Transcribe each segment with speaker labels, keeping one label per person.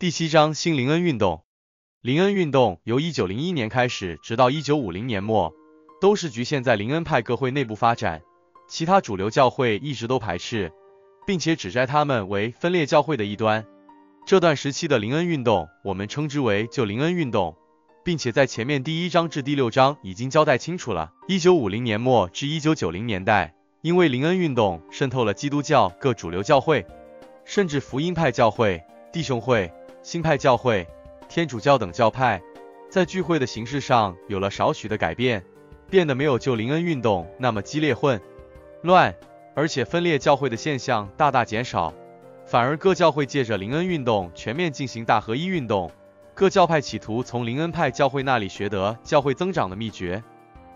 Speaker 1: 第七章新林恩运动。林恩运动由一九零一年开始，直到一九五零年末，都是局限在林恩派各会内部发展，其他主流教会一直都排斥，并且指摘他们为分裂教会的一端。这段时期的林恩运动，我们称之为旧林恩运动，并且在前面第一章至第六章已经交代清楚了。一九五零年末至一九九零年代，因为林恩运动渗透了基督教各主流教会，甚至福音派教会、弟兄会。新派教会、天主教等教派在聚会的形式上有了少许的改变，变得没有旧灵恩运动那么激烈混乱，而且分裂教会的现象大大减少，反而各教会借着灵恩运动全面进行大合一运动，各教派企图从灵恩派教会那里学得教会增长的秘诀。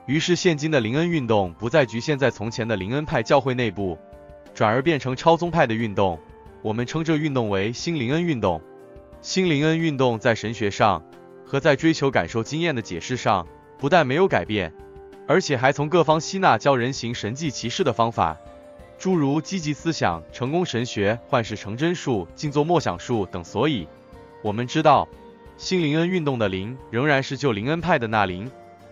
Speaker 1: 于是，现今的灵恩运动不再局限在从前的灵恩派教会内部，转而变成超宗派的运动。我们称这运动为新灵恩运动。新灵恩运动在神学上和在追求感受经验的解释上，不但没有改变，而且还从各方吸纳教人行神迹奇事的方法，诸如积极思想、成功神学、幻视成真术、静坐默想术等。所以，我们知道，新灵恩运动的灵仍然是旧灵恩派的那灵，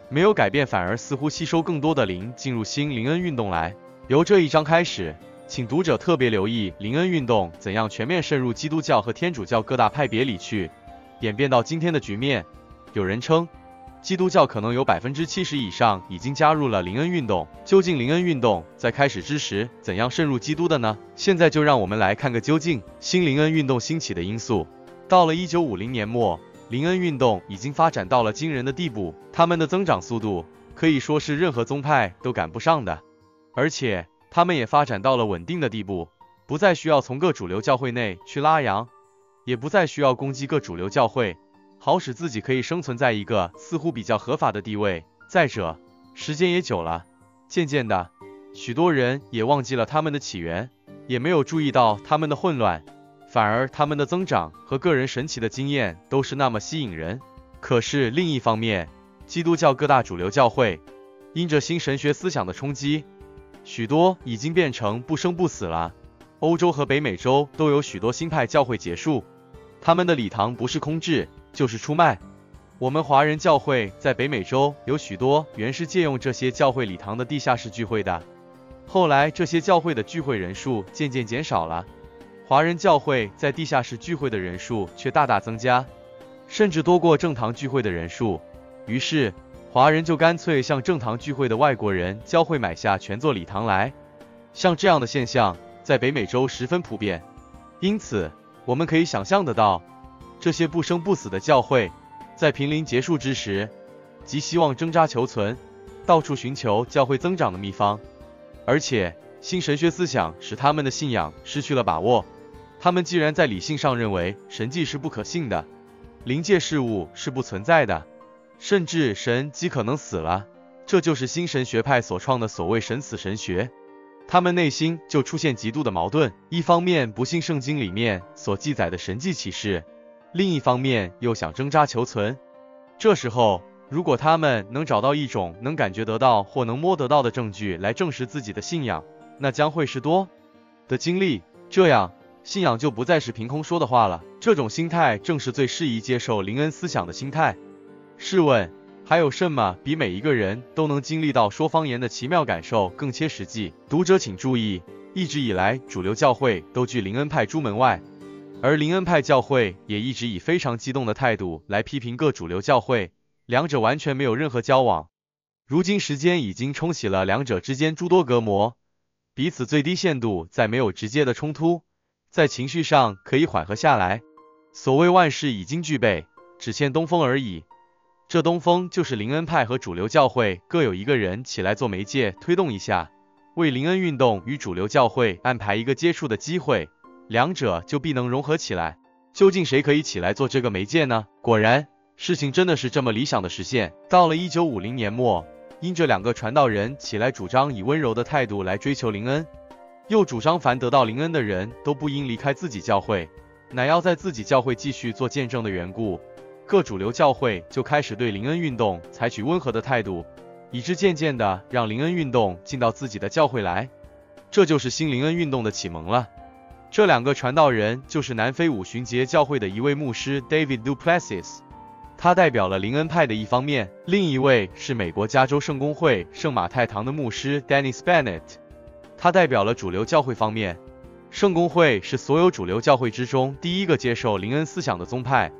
Speaker 1: 没有改变，反而似乎吸收更多的灵进入新灵恩运动来。由这一章开始。请读者特别留意灵恩运动怎样全面渗入基督教和天主教各大派别里去，演变到今天的局面。有人称，基督教可能有百分之七十以上已经加入了灵恩运动。究竟灵恩运动在开始之时怎样渗入基督的呢？现在就让我们来看个究竟。新灵恩运动兴起的因素，到了一九五零年末，灵恩运动已经发展到了惊人的地步，他们的增长速度可以说是任何宗派都赶不上的，而且。他们也发展到了稳定的地步，不再需要从各主流教会内去拉羊，也不再需要攻击各主流教会，好使自己可以生存在一个似乎比较合法的地位。再者，时间也久了，渐渐的，许多人也忘记了他们的起源，也没有注意到他们的混乱，反而他们的增长和个人神奇的经验都是那么吸引人。可是另一方面，基督教各大主流教会因着新神学思想的冲击。许多已经变成不生不死了。欧洲和北美洲都有许多新派教会结束，他们的礼堂不是空置，就是出卖。我们华人教会在北美洲有许多原是借用这些教会礼堂的地下室聚会的，后来这些教会的聚会人数渐渐减少了，华人教会在地下室聚会的人数却大大增加，甚至多过正堂聚会的人数。于是。华人就干脆向正堂聚会的外国人教会买下全座礼堂来，像这样的现象在北美洲十分普遍。因此，我们可以想象得到，这些不生不死的教会在濒临结束之时，极希望挣扎求存，到处寻求教会增长的秘方。而且，新神学思想使他们的信仰失去了把握。他们既然在理性上认为神迹是不可信的，灵界事物是不存在的。甚至神极可能死了，这就是新神学派所创的所谓神死神学。他们内心就出现极度的矛盾：一方面不信圣经里面所记载的神迹启示，另一方面又想挣扎求存。这时候，如果他们能找到一种能感觉得到或能摸得到的证据来证实自己的信仰，那将会是多的经历。这样，信仰就不再是凭空说的话了。这种心态正是最适宜接受灵恩思想的心态。试问，还有什么比每一个人都能经历到说方言的奇妙感受更切实际？读者请注意，一直以来主流教会都拒灵恩派诸门外，而灵恩派教会也一直以非常激动的态度来批评各主流教会，两者完全没有任何交往。如今时间已经冲洗了两者之间诸多隔膜，彼此最低限度再没有直接的冲突，在情绪上可以缓和下来。所谓万事已经具备，只欠东风而已。这东风就是灵恩派和主流教会各有一个人起来做媒介，推动一下，为灵恩运动与主流教会安排一个接触的机会，两者就必能融合起来。究竟谁可以起来做这个媒介呢？果然，事情真的是这么理想的实现。到了一九五零年末，因这两个传道人起来主张以温柔的态度来追求灵恩，又主张凡得到灵恩的人都不应离开自己教会，乃要在自己教会继续做见证的缘故。各主流教会就开始对灵恩运动采取温和的态度，以致渐渐的让灵恩运动进到自己的教会来，这就是新灵恩运动的启蒙了。这两个传道人就是南非五旬节教会的一位牧师 David Duplessis，他代表了灵恩派的一方面；另一位是美国加州圣公会圣马太堂的牧师 Dennis Bennett，他代表了主流教会方面。圣公会是所有主流教会之中第一个接受灵恩思想的宗派，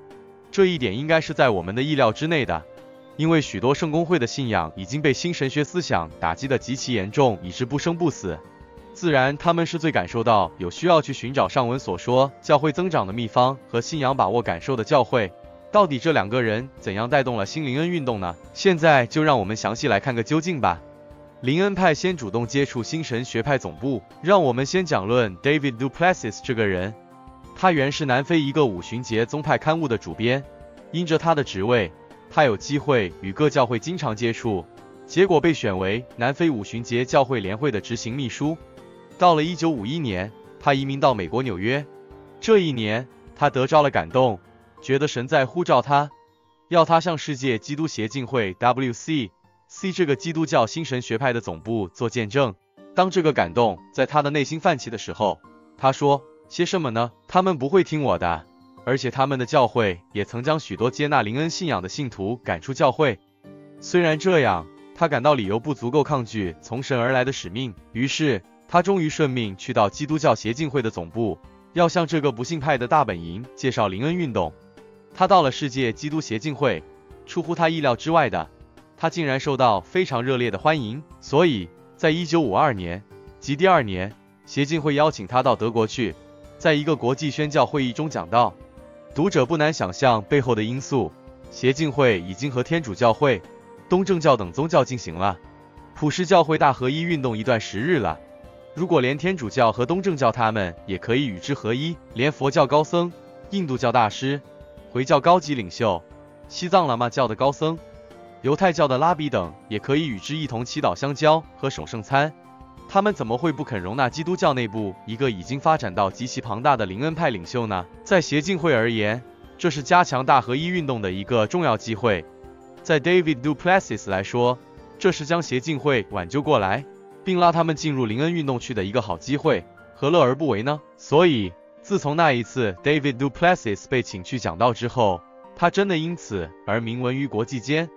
Speaker 1: 这一点应该是在我们的意料之内的，因为许多圣公会的信仰已经被新神学思想打击得极其严重，以致不生不死。自然，他们是最感受到有需要去寻找上文所说教会增长的秘方和信仰把握感受的教会。到底这两个人怎样带动了新灵恩运动呢？现在就让我们详细来看个究竟吧。林恩派先主动接触新神学派总部，让我们先讲论 David Duplessis 这个人。他原是南非一个五旬节宗派刊物的主编，因着他的职位，他有机会与各教会经常接触，结果被选为南非五旬节教会联会的执行秘书。到了一九五一年，他移民到美国纽约。这一年，他得着了感动，觉得神在呼召他，要他向世界基督协进会 （W.C.）。C 这个基督教新神学派的总部做见证。当这个感动在他的内心泛起的时候，他说些什么呢？他们不会听我的，而且他们的教会也曾将许多接纳灵恩信仰的信徒赶出教会。虽然这样，他感到理由不足够抗拒从神而来的使命，于是他终于顺命去到基督教协进会的总部，要向这个不信派的大本营介绍灵恩运动。他到了世界基督协进会，出乎他意料之外的。他竟然受到非常热烈的欢迎，所以在一九五二年即第二年，协进会邀请他到德国去，在一个国际宣教会议中讲到。读者不难想象背后的因素，协进会已经和天主教会、东正教等宗教进行了普世教会大合一运动一段时日了。如果连天主教和东正教他们也可以与之合一，连佛教高僧、印度教大师、回教高级领袖、西藏喇嘛教的高僧。犹太教的拉比等也可以与之一同祈祷、相交和守圣餐，他们怎么会不肯容纳基督教内部一个已经发展到极其庞大的灵恩派领袖呢？在协进会而言，这是加强大合一运动的一个重要机会；在 David Duplessis 来说，这是将协进会挽救过来，并拉他们进入灵恩运动去的一个好机会，何乐而不为呢？所以，自从那一次 David Duplessis 被请去讲道之后，他真的因此而名闻于国际间。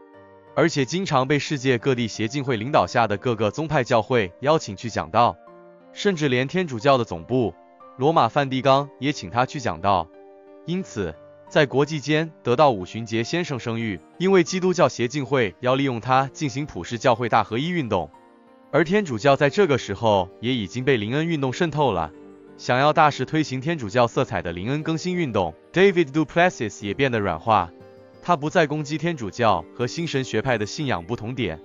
Speaker 1: 而且经常被世界各地协进会领导下的各个宗派教会邀请去讲道，甚至连天主教的总部罗马梵蒂冈也请他去讲道。因此，在国际间得到五旬节先生声誉，因为基督教协进会要利用他进行普世教会大合一运动，而天主教在这个时候也已经被灵恩运动渗透了，想要大肆推行天主教色彩的灵恩更新运动，David Duplessis 也变得软化。他不再攻击天主教和新神学派的信仰不同点，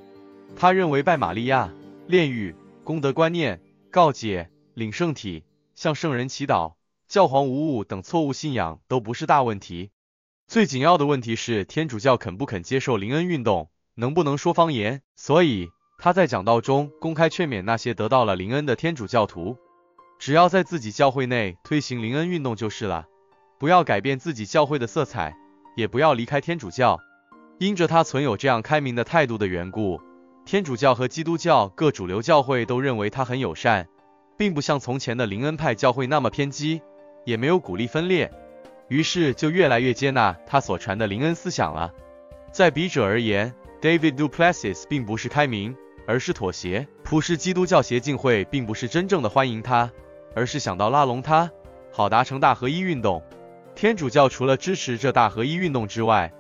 Speaker 1: 他认为拜玛利亚、炼狱、功德观念、告解、领圣体、向圣人祈祷、教皇无误等错误信仰都不是大问题。最紧要的问题是天主教肯不肯接受灵恩运动，能不能说方言。所以他在讲道中公开劝勉那些得到了灵恩的天主教徒，只要在自己教会内推行灵恩运动就是了，不要改变自己教会的色彩。也不要离开天主教，因着他存有这样开明的态度的缘故，天主教和基督教各主流教会都认为他很友善，并不像从前的灵恩派教会那么偏激，也没有鼓励分裂，于是就越来越接纳他所传的灵恩思想了。在笔者而言，David Duplessis 并不是开明，而是妥协。普世基督教协进会并不是真正的欢迎他，而是想到拉拢他，好达成大合一运动。天主教除了支持这大合一运动之外，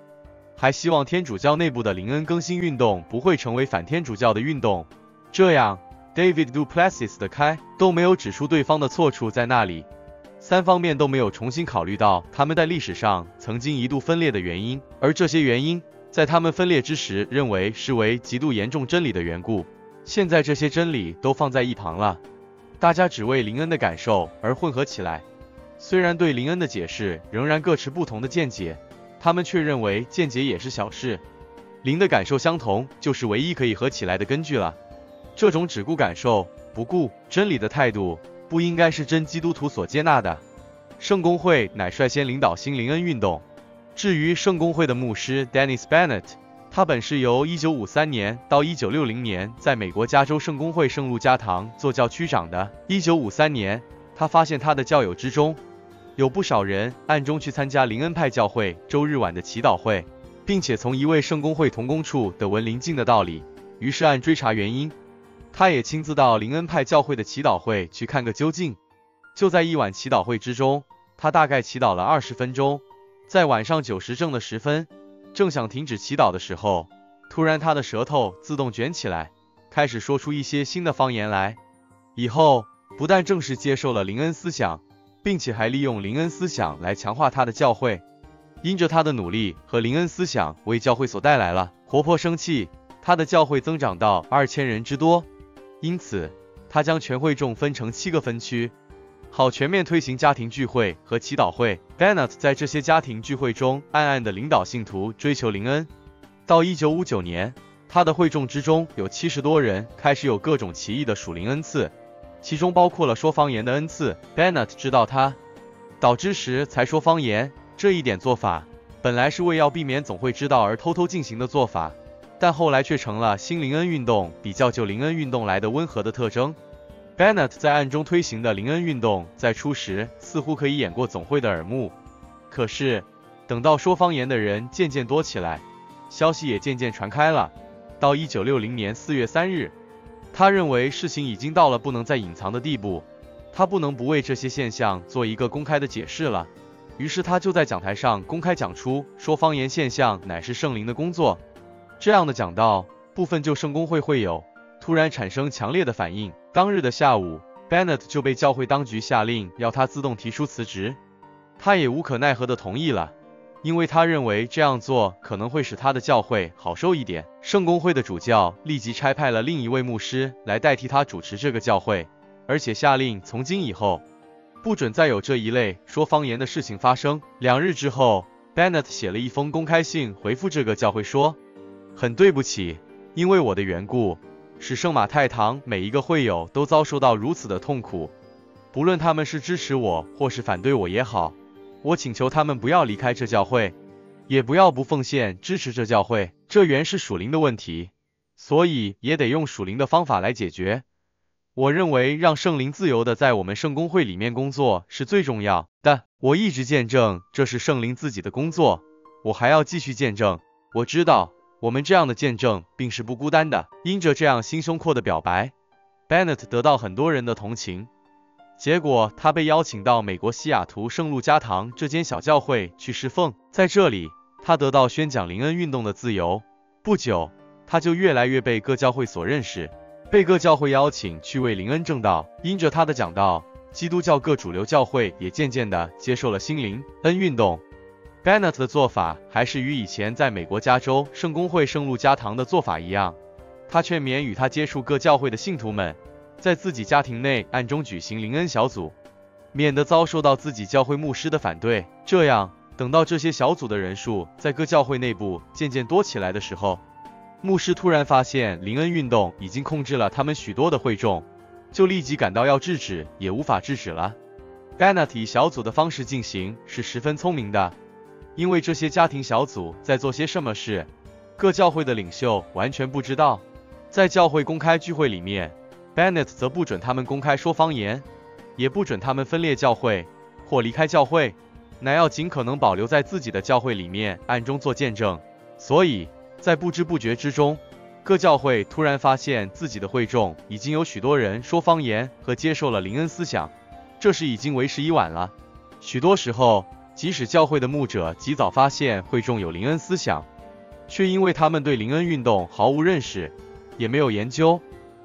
Speaker 1: 还希望天主教内部的灵恩更新运动不会成为反天主教的运动。这样，David Duplessis 的开都没有指出对方的错处在那里，三方面都没有重新考虑到他们在历史上曾经一度分裂的原因，而这些原因在他们分裂之时认为是为极度严重真理的缘故。现在这些真理都放在一旁了，大家只为灵恩的感受而混合起来。虽然对林恩的解释仍然各持不同的见解，他们却认为见解也是小事，林的感受相同就是唯一可以合起来的根据了。这种只顾感受不顾真理的态度，不应该是真基督徒所接纳的。圣公会乃率先领导新林恩运动。至于圣公会的牧师 Dennis Bennett，他本是由1953年到1960年在美国加州圣公会圣路加堂做教区长的。1953年。他发现他的教友之中，有不少人暗中去参加灵恩派教会周日晚的祈祷会，并且从一位圣公会同工处得闻灵境的道理，于是按追查原因，他也亲自到灵恩派教会的祈祷会去看个究竟。就在一晚祈祷会之中，他大概祈祷了二十分钟，在晚上九时正的时分，正想停止祈祷的时候，突然他的舌头自动卷起来，开始说出一些新的方言来。以后不但正式接受了灵恩思想，并且还利用林恩思想来强化他的教会。因着他的努力和林恩思想为教会所带来了活泼生气，他的教会增长到二千人之多。因此，他将全会众分成七个分区，好全面推行家庭聚会和祈祷会。Bennett 在这些家庭聚会中暗暗的领导信徒追求林恩。到一九五九年，他的会众之中有七十多人开始有各种奇异的属灵恩赐。其中包括了说方言的恩赐。Bennett 知道他导之时才说方言这一点做法，本来是为要避免总会知道而偷偷进行的做法，但后来却成了新灵恩运动比较旧灵恩运动来的温和的特征。Bennett 在暗中推行的灵恩运动，在初时似乎可以掩过总会的耳目，可是等到说方言的人渐渐多起来，消息也渐渐传开了。到一九六零年四月三日。他认为事情已经到了不能再隐藏的地步，他不能不为这些现象做一个公开的解释了。于是他就在讲台上公开讲出说方言现象乃是圣灵的工作。这样的讲道，部分就圣公会会友突然产生强烈的反应。当日的下午，Bennett 就被教会当局下令要他自动提出辞职，他也无可奈何的同意了。因为他认为这样做可能会使他的教会好受一点。圣公会的主教立即差派了另一位牧师来代替他主持这个教会，而且下令从今以后不准再有这一类说方言的事情发生。两日之后，Bennett 写了一封公开信回复这个教会说：“很对不起，因为我的缘故，使圣马太堂每一个会友都遭受到如此的痛苦，不论他们是支持我或是反对我也好。”我请求他们不要离开这教会，也不要不奉献支持这教会。这原是属灵的问题，所以也得用属灵的方法来解决。我认为让圣灵自由的在我们圣公会里面工作是最重要的。我一直见证这是圣灵自己的工作，我还要继续见证。我知道我们这样的见证并是不孤单的。因着这样心胸阔的表白，Bennett 得到很多人的同情。结果，他被邀请到美国西雅图圣路加堂这间小教会去侍奉，在这里，他得到宣讲灵恩运动的自由。不久，他就越来越被各教会所认识，被各教会邀请去为灵恩正道。因着他的讲道，基督教各主流教会也渐渐的接受了心灵恩运动。Bennett 的做法还是与以前在美国加州圣公会圣路加堂的做法一样，他劝勉与他接触各教会的信徒们。在自己家庭内暗中举行灵恩小组，免得遭受到自己教会牧师的反对。这样，等到这些小组的人数在各教会内部渐渐多起来的时候，牧师突然发现灵恩运动已经控制了他们许多的会众，就立即感到要制止，也无法制止了。Bennett 以小组的方式进行是十分聪明的，因为这些家庭小组在做些什么事，各教会的领袖完全不知道。在教会公开聚会里面。Bennett 则不准他们公开说方言，也不准他们分裂教会或离开教会，乃要尽可能保留在自己的教会里面暗中做见证。所以，在不知不觉之中，各教会突然发现自己的会众已经有许多人说方言和接受了灵恩思想，这时已经为时已晚了。许多时候，即使教会的牧者及早发现会众有灵恩思想，却因为他们对灵恩运动毫无认识，也没有研究。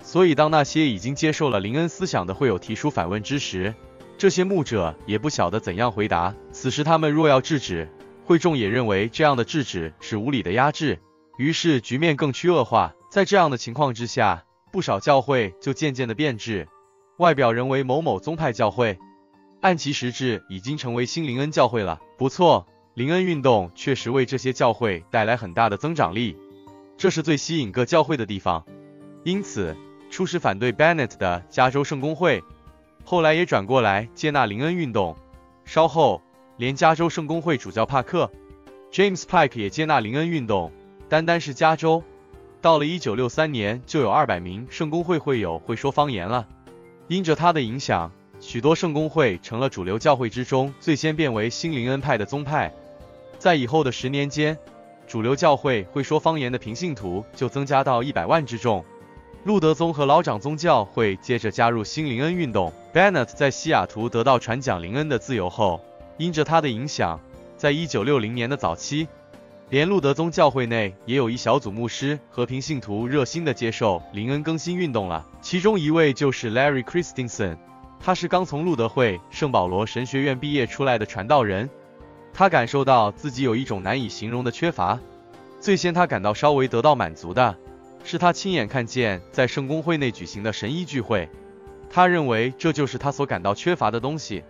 Speaker 1: 所以，当那些已经接受了林恩思想的会友提出反问之时，这些牧者也不晓得怎样回答。此时，他们若要制止，会众也认为这样的制止是无理的压制，于是局面更趋恶化。在这样的情况之下，不少教会就渐渐的变质，外表仍为某某宗派教会，按其实质已经成为新林恩教会了。不错，林恩运动确实为这些教会带来很大的增长力，这是最吸引各教会的地方。因此。初始反对 Bennett 的加州圣公会，后来也转过来接纳林恩运动。稍后，连加州圣公会主教帕克 James Pike 也接纳林恩运动。单单是加州，到了1963年，就有200名圣公会会友会说方言了。因着他的影响，许多圣公会成了主流教会之中最先变为新林恩派的宗派。在以后的十年间，主流教会会说方言的平信徒就增加到一百万之众。路德宗和老长宗教会接着加入新灵恩运动。Bennett 在西雅图得到传讲灵恩的自由后，因着他的影响，在一九六零年的早期，连路德宗教会内也有一小组牧师和平信徒热心的接受灵恩更新运动了。其中一位就是 Larry Christensen，他是刚从路德会圣保罗神学院毕业出来的传道人。他感受到自己有一种难以形容的缺乏。最先他感到稍微得到满足的。是他亲眼看见在圣公会内举行的神医聚会，他认为这就是他所感到缺乏的东西，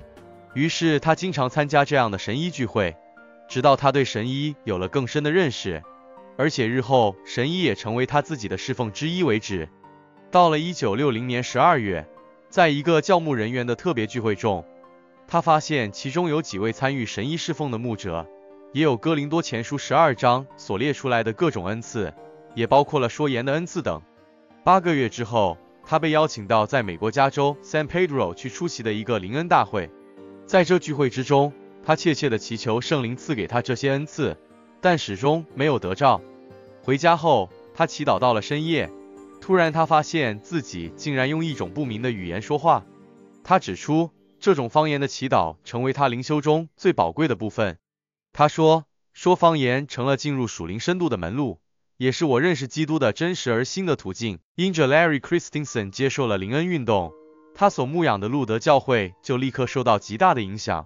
Speaker 1: 于是他经常参加这样的神医聚会，直到他对神医有了更深的认识，而且日后神医也成为他自己的侍奉之一为止。到了一九六零年十二月，在一个教牧人员的特别聚会中，他发现其中有几位参与神医侍奉的牧者，也有哥林多前书十二章所列出来的各种恩赐。也包括了说言的恩赐等。八个月之后，他被邀请到在美国加州 San Pedro 去出席的一个灵恩大会。在这聚会之中，他切切的祈求圣灵赐给他这些恩赐，但始终没有得着。回家后，他祈祷到了深夜，突然他发现自己竟然用一种不明的语言说话。他指出，这种方言的祈祷成为他灵修中最宝贵的部分。他说，说方言成了进入属灵深度的门路。也是我认识基督的真实而新的途径。因着 Larry Christensen 接受了灵恩运动，他所牧养的路德教会就立刻受到极大的影响。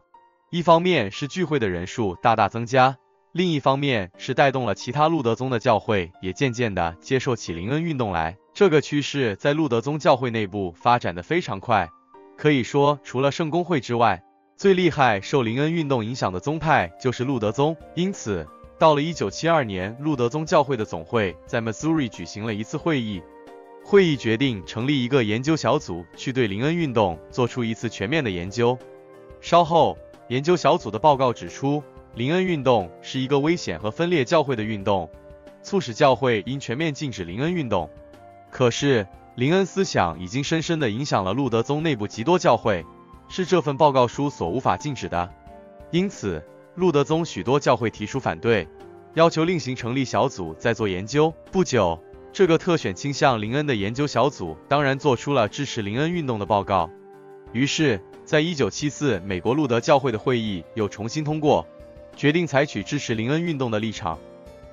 Speaker 1: 一方面是聚会的人数大大增加，另一方面是带动了其他路德宗的教会也渐渐的接受起灵恩运动来。这个趋势在路德宗教会内部发展的非常快，可以说除了圣公会之外，最厉害受灵恩运动影响的宗派就是路德宗。因此。到了一九七二年，路德宗教会的总会在 Missouri 举行了一次会议，会议决定成立一个研究小组，去对林恩运动做出一次全面的研究。稍后，研究小组的报告指出，林恩运动是一个危险和分裂教会的运动，促使教会应全面禁止林恩运动。可是，林恩思想已经深深地影响了路德宗内部极多教会，是这份报告书所无法禁止的。因此。路德宗许多教会提出反对，要求另行成立小组再做研究。不久，这个特选倾向林恩的研究小组当然做出了支持林恩运动的报告。于是，在一九七四美国路德教会的会议又重新通过，决定采取支持林恩运动的立场，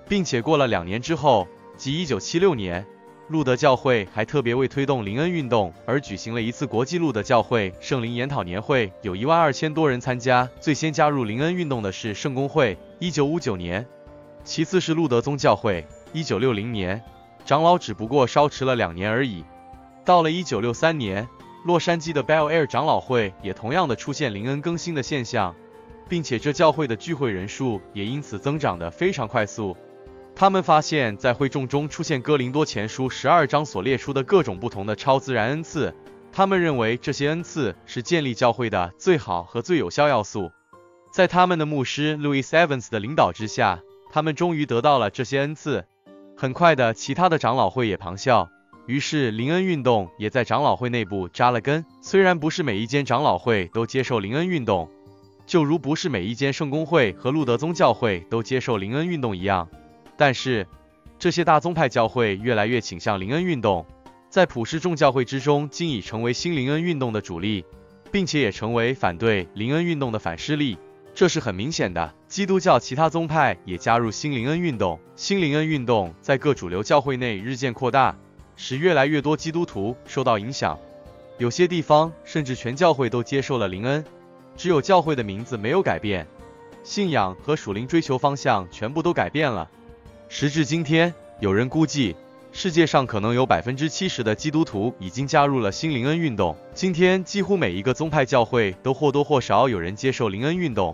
Speaker 1: 并且过了两年之后，即一九七六年。路德教会还特别为推动灵恩运动而举行了一次国际路德教会圣灵研讨年会，有一万二千多人参加。最先加入灵恩运动的是圣公会，一九五九年；其次是路德宗教会，一九六零年。长老只不过稍迟了两年而已。到了一九六三年，洛杉矶的 Bell Air 长老会也同样的出现灵恩更新的现象，并且这教会的聚会人数也因此增长的非常快速。他们发现，在会众中出现哥林多前书十二章所列出的各种不同的超自然恩赐。他们认为这些恩赐是建立教会的最好和最有效要素。在他们的牧师 Louis Evans 的领导之下，他们终于得到了这些恩赐。很快的，其他的长老会也旁效，于是灵恩运动也在长老会内部扎了根。虽然不是每一间长老会都接受灵恩运动，就如不是每一间圣公会和路德宗教会都接受灵恩运动一样。但是，这些大宗派教会越来越倾向灵恩运动，在普世众教会之中，经已成为新灵恩运动的主力，并且也成为反对灵恩运动的反势力。这是很明显的。基督教其他宗派也加入新灵恩运动，新灵恩运动在各主流教会内日渐扩大，使越来越多基督徒受到影响。有些地方甚至全教会都接受了灵恩，只有教会的名字没有改变，信仰和属灵追求方向全部都改变了。时至今天，有人估计，世界上可能有百分之七十的基督徒已经加入了新灵恩运动。今天，几乎每一个宗派教会都或多或少有人接受灵恩运动，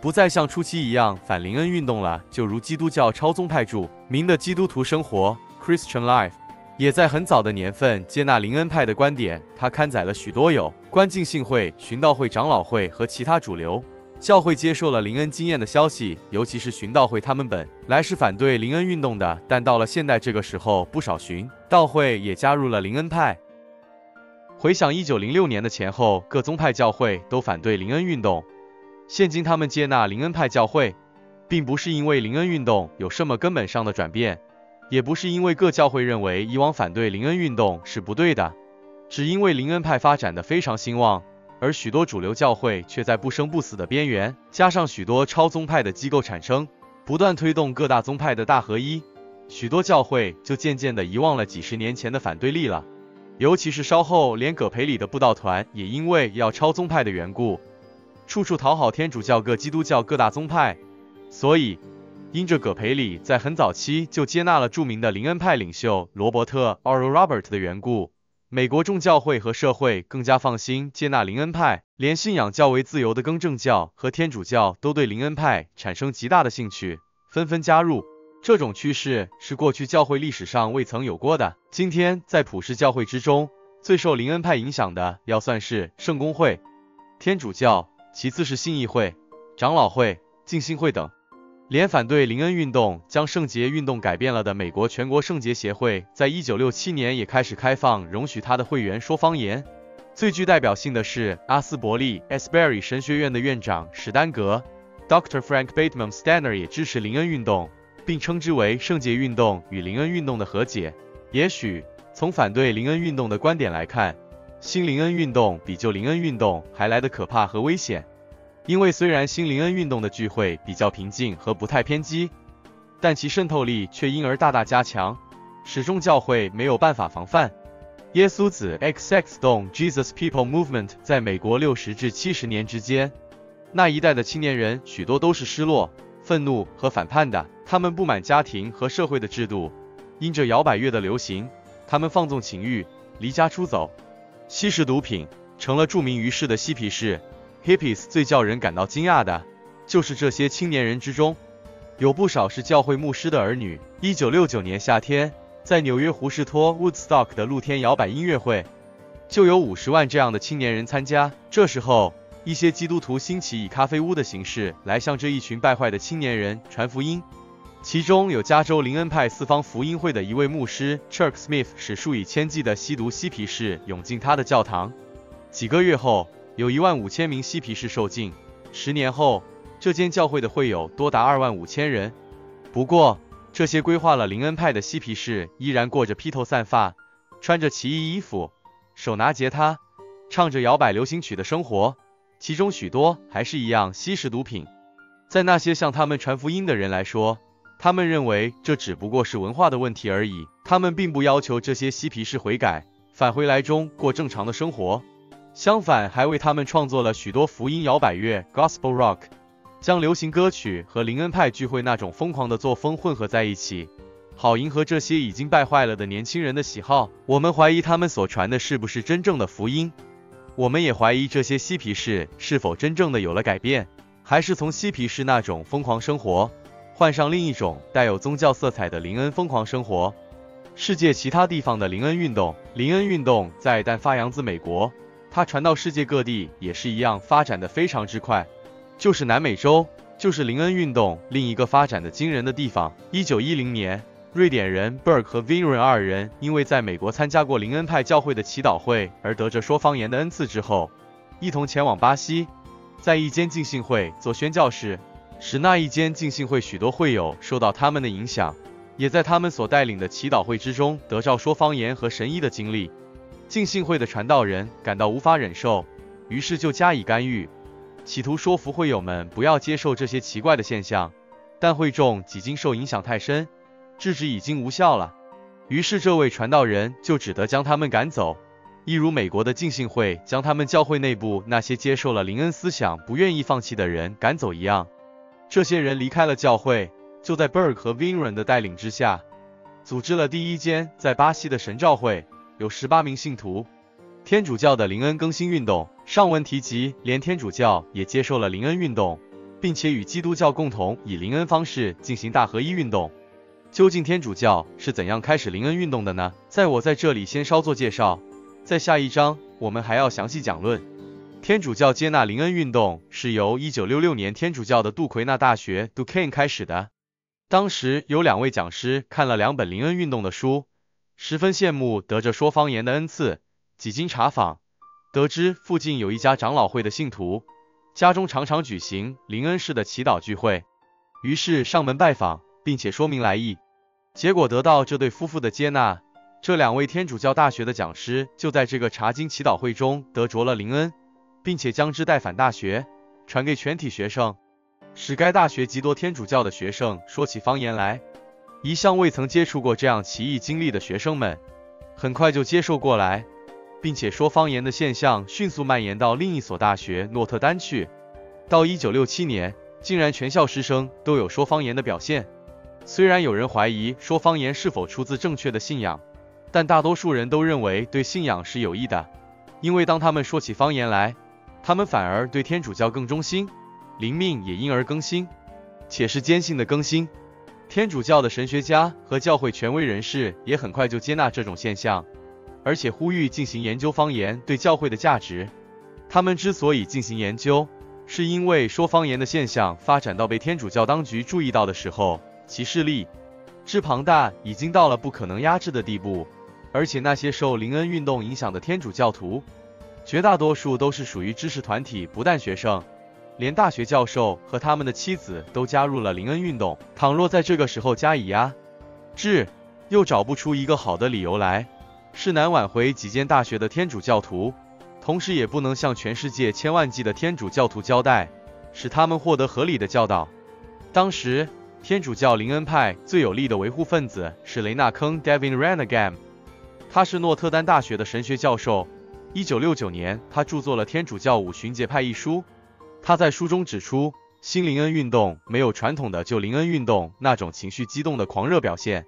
Speaker 1: 不再像初期一样反灵恩运动了。就如基督教超宗派著名的《基督徒生活》（Christian Life） 也在很早的年份接纳灵恩派的观点。他刊载了许多有关敬信会、寻道会、长老会和其他主流。教会接受了林恩经验的消息，尤其是寻道会，他们本来是反对林恩运动的，但到了现代这个时候，不少寻道会也加入了林恩派。回想一九零六年的前后，各宗派教会都反对林恩运动。现今他们接纳林恩派教会，并不是因为林恩运动有什么根本上的转变，也不是因为各教会认为以往反对林恩运动是不对的，只因为林恩派发展的非常兴旺，而许多主流教会却在不生不死的边缘，加上许多超宗派的机构产生，不断推动各大宗派的大合一，许多教会就渐渐的遗忘了几十年前的反对力了。尤其是稍后，连葛培里的布道团也因为要超宗派的缘故，处处讨好天主教各基督教各大宗派，所以因着葛培里在很早期就接纳了著名的灵恩派领袖罗伯特 （Oral Robert） 的缘故，美国众教会和社会更加放心接纳灵恩派，连信仰较为自由的更正教和天主教都对灵恩派产生极大的兴趣，纷纷加入。这种趋势是过去教会历史上未曾有过的。今天在普世教会之中，最受灵恩派影响的要算是圣公会、天主教，其次是信义会、长老会、浸信会等。连反对林恩运动、将圣洁运动改变了的美国全国圣洁协会，在一九六七年也开始开放容许他的会员说方言。最具代表性的是阿斯伯利 （Asbury） 神学院的院长史丹格 （Dr. Frank Bateman Stanner） 也支持林恩运动。并称之为圣洁运动与林恩运动的和解。也许从反对林恩运动的观点来看，新林恩运动比旧林恩运动还来得可怕和危险。因为虽然新灵恩运动的聚会比较平静和不太偏激，但其渗透力却因而大大加强，始终教会没有办法防范。耶稣子 XX 动 Jesus People Movement 在美国六十至七十年之间，那一代的青年人许多都是失落。愤怒和反叛的，他们不满家庭和社会的制度，因着摇摆乐的流行，他们放纵情欲，离家出走，吸食毒品，成了著名于世的嬉皮士 （hippies）。最叫人感到惊讶的，就是这些青年人之中，有不少是教会牧师的儿女。一九六九年夏天，在纽约胡士托 （Woodstock） 的露天摇摆音乐会，就有五十万这样的青年人参加。这时候。一些基督徒兴起以咖啡屋的形式来向这一群败坏的青年人传福音，其中有加州林恩派四方福音会的一位牧师 Chuck Smith，使数以千计的吸毒嬉皮士涌进他的教堂。几个月后，有一万五千名嬉皮士受浸。十年后，这间教会的会友多达二万五千人。不过，这些规划了灵恩派的嬉皮士依然过着披头散发、穿着奇异衣服、手拿吉他、唱着摇摆流行曲的生活。其中许多还是一样吸食毒品，在那些向他们传福音的人来说，他们认为这只不过是文化的问题而已。他们并不要求这些嬉皮士悔改，返回来中过正常的生活，相反还为他们创作了许多福音摇摆乐 （Gospel Rock），将流行歌曲和灵恩派聚会那种疯狂的作风混合在一起，好迎合这些已经败坏了的年轻人的喜好。我们怀疑他们所传的是不是真正的福音。我们也怀疑这些嬉皮士是否真正的有了改变，还是从嬉皮士那种疯狂生活换上另一种带有宗教色彩的林恩疯狂生活。世界其他地方的林恩运动，林恩运动在但发扬自美国，它传到世界各地也是一样发展的非常之快。就是南美洲，就是林恩运动另一个发展的惊人的地方。一九一零年。瑞典人 Berg 和 Vinren 二人因为在美国参加过林恩派教会的祈祷会而得着说方言的恩赐之后，一同前往巴西，在一间浸信会做宣教士，使那一间浸信会许多会友受到他们的影响，也在他们所带领的祈祷会之中得着说方言和神医的经历。浸信会的传道人感到无法忍受，于是就加以干预，企图说服会友们不要接受这些奇怪的现象，但会众几经受影响太深。制止已经无效了，于是这位传道人就只得将他们赶走，一如美国的浸信会将他们教会内部那些接受了灵恩思想、不愿意放弃的人赶走一样。这些人离开了教会，就在 Berg 和 Vinren 的带领之下，组织了第一间在巴西的神召会，有十八名信徒。天主教的灵恩更新运动，上文提及，连天主教也接受了灵恩运动，并且与基督教共同以灵恩方式进行大合一运动。究竟天主教是怎样开始灵恩运动的呢？在我在这里先稍作介绍，在下一章我们还要详细讲论。天主教接纳灵恩运动是由1966年天主教的杜奎纳大学 Duquesne 开始的。当时有两位讲师看了两本灵恩运动的书，十分羡慕得着说方言的恩赐，几经查访，得知附近有一家长老会的信徒，家中常常举行林恩式的祈祷聚会，于是上门拜访，并且说明来意，结果得到这对夫妇的接纳。这两位天主教大学的讲师就在这个查经祈祷会中得着了灵恩，并且将之带返大学，传给全体学生，使该大学极多天主教的学生说起方言来。一向未曾接触过这样奇异经历的学生们，很快就接受过来，并且说方言的现象迅速蔓延到另一所大学诺特丹去。到一九六七年，竟然全校师生都有说方言的表现。虽然有人怀疑说方言是否出自正确的信仰。但大多数人都认为对信仰是有益的，因为当他们说起方言来，他们反而对天主教更忠心，灵命也因而更新，且是坚信的更新。天主教的神学家和教会权威人士也很快就接纳这种现象，而且呼吁进行研究方言对教会的价值。他们之所以进行研究，是因为说方言的现象发展到被天主教当局注意到的时候，其势力之庞大已经到了不可能压制的地步。而且那些受林恩运动影响的天主教徒，绝大多数都是属于知识团体，不但学生，连大学教授和他们的妻子都加入了林恩运动。倘若在这个时候加以压制，又找不出一个好的理由来，是难挽回几间大学的天主教徒，同时也不能向全世界千万计的天主教徒交代，使他们获得合理的教导。当时，天主教林恩派最有力的维护分子是雷纳坑 （Devin Renegam）。他是诺特丹大学的神学教授。一九六九年，他著作了《天主教五旬节派》一书。他在书中指出，新灵恩运动没有传统的旧灵恩运动那种情绪激动的狂热表现，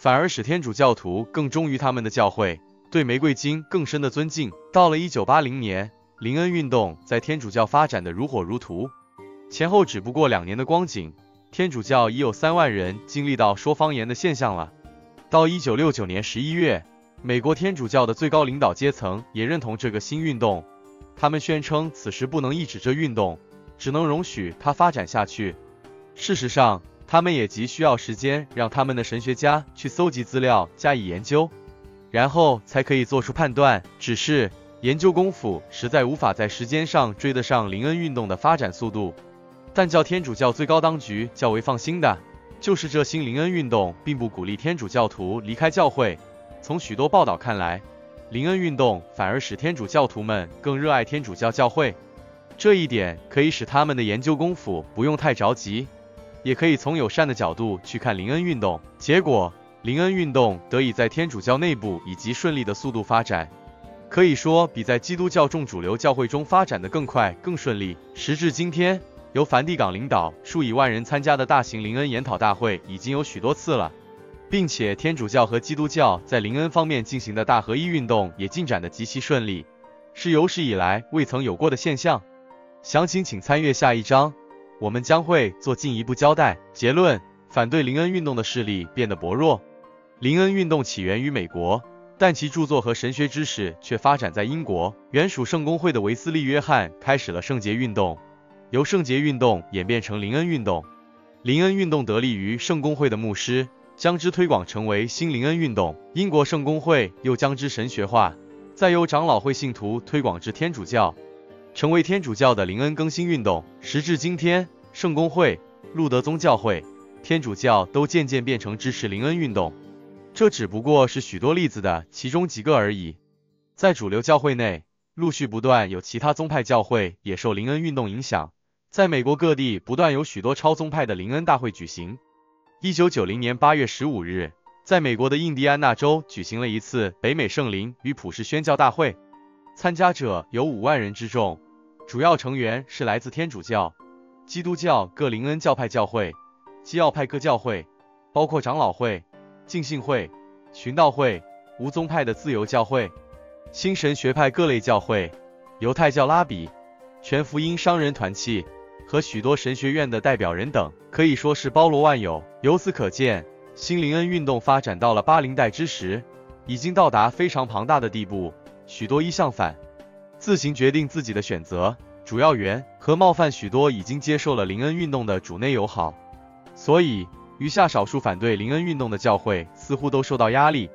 Speaker 1: 反而使天主教徒更忠于他们的教会，对玫瑰经更深的尊敬。到了一九八零年，灵恩运动在天主教发展的如火如荼，前后只不过两年的光景，天主教已有三万人经历到说方言的现象了。到一九六九年十一月。美国天主教的最高领导阶层也认同这个新运动，他们宣称此时不能抑制这运动，只能容许它发展下去。事实上，他们也急需要时间，让他们的神学家去搜集资料加以研究，然后才可以做出判断。只是研究功夫实在无法在时间上追得上灵恩运动的发展速度。但教天主教最高当局较为放心的，就是这新灵恩运动并不鼓励天主教徒离开教会。从许多报道看来，林恩运动反而使天主教徒们更热爱天主教教会。这一点可以使他们的研究功夫不用太着急，也可以从友善的角度去看林恩运动。结果，林恩运动得以在天主教内部以及顺利的速度发展，可以说比在基督教众主流教会中发展的更快、更顺利。时至今天，由梵蒂冈领导、数以万人参加的大型林恩研讨大会已经有许多次了。并且天主教和基督教在灵恩方面进行的大合一运动也进展得极其顺利，是有史以来未曾有过的现象。详情请参阅下一章，我们将会做进一步交代。结论：反对灵恩运动的势力变得薄弱。灵恩运动起源于美国，但其著作和神学知识却发展在英国。原属圣公会的维斯利约翰开始了圣洁运动，由圣洁运动演变成灵恩运动。灵恩运动得力于圣公会的牧师。将之推广成为新灵恩运动，英国圣公会又将之神学化，再由长老会信徒推广至天主教，成为天主教的灵恩更新运动。时至今天，圣公会、路德宗教会、天主教都渐渐变成支持灵恩运动。这只不过是许多例子的其中几个而已。在主流教会内，陆续不断有其他宗派教会也受灵恩运动影响，在美国各地不断有许多超宗派的灵恩大会举行。一九九零年八月十五日，在美国的印第安纳州举行了一次北美圣灵与普世宣教大会，参加者有五万人之众，主要成员是来自天主教、基督教各灵恩教派教会、基要派各教会，包括长老会、浸信会、寻道会、无宗派的自由教会、新神学派各类教会、犹太教拉比、全福音商人团契。和许多神学院的代表人等，可以说是包罗万有。由此可见，新灵恩运动发展到了八零代之时，已经到达非常庞大的地步。许多一向反，自行决定自己的选择，主要原和冒犯许多已经接受了灵恩运动的主内友好。所以，余下少数反对灵恩运动的教会似乎都受到压力。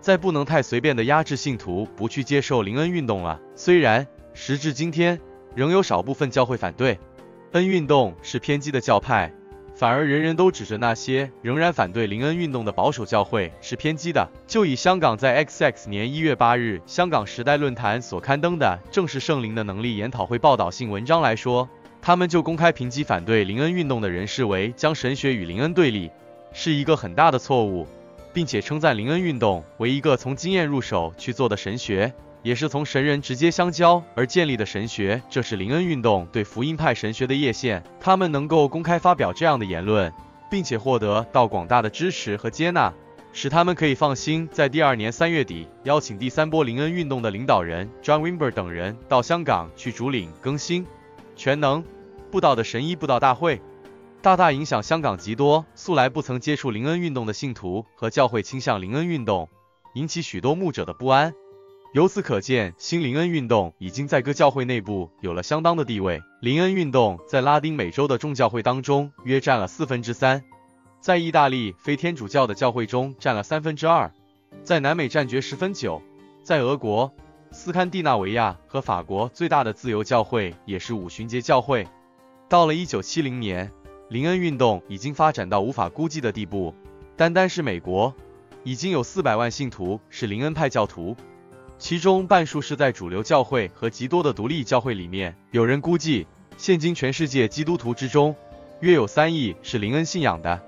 Speaker 1: 再不能太随便的压制信徒不去接受灵恩运动了。虽然时至今天，仍有少部分教会反对恩运动是偏激的教派。反而人人都指着那些仍然反对灵恩运动的保守教会是偏激的。就以香港在 XX 年一月八日香港时代论坛所刊登的正是圣灵的能力研讨会报道性文章来说，他们就公开评击反对灵恩运动的人视为将神学与灵恩对立，是一个很大的错误，并且称赞灵恩运动为一个从经验入手去做的神学。也是从神人直接相交而建立的神学，这是灵恩运动对福音派神学的叶线。他们能够公开发表这样的言论，并且获得到广大的支持和接纳，使他们可以放心在第二年三月底邀请第三波灵恩运动的领导人 John Wimber 等人到香港去主领更新全能布道的神医布道大会，大大影响香港极多素来不曾接触灵恩运动的信徒和教会倾向灵恩运动，引起许多牧者的不安。由此可见，新灵恩运动已经在各教会内部有了相当的地位。灵恩运动在拉丁美洲的众教会当中约占了四分之三，在意大利非天主教的教会中占了三分之二，在南美占据十分九，在俄国、斯堪的纳维亚和法国最大的自由教会也是五旬节教会。到了一九七零年，灵恩运动已经发展到无法估计的地步，单单是美国已经有四百万信徒是灵恩派教徒。其中半数是在主流教会和极多的独立教会里面。有人估计，现今全世界基督徒之中，约有三亿是灵恩信仰的。